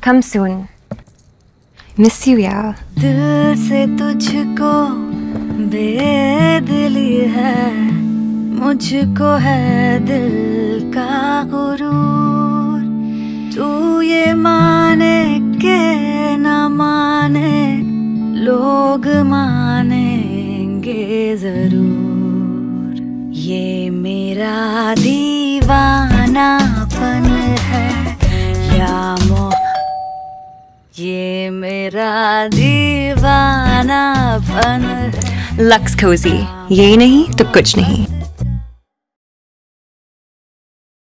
Come soon. Miss you, yeah. दिल से तुझको बेदिली है मुझको है दिल का गुरूर तू ये माने के न माने लोग मानेंगे ज़रूर ये मेरा दीवानापन ये मेरा दीवाना बन लक्स Cozy. यही नहीं तो कुछ नहीं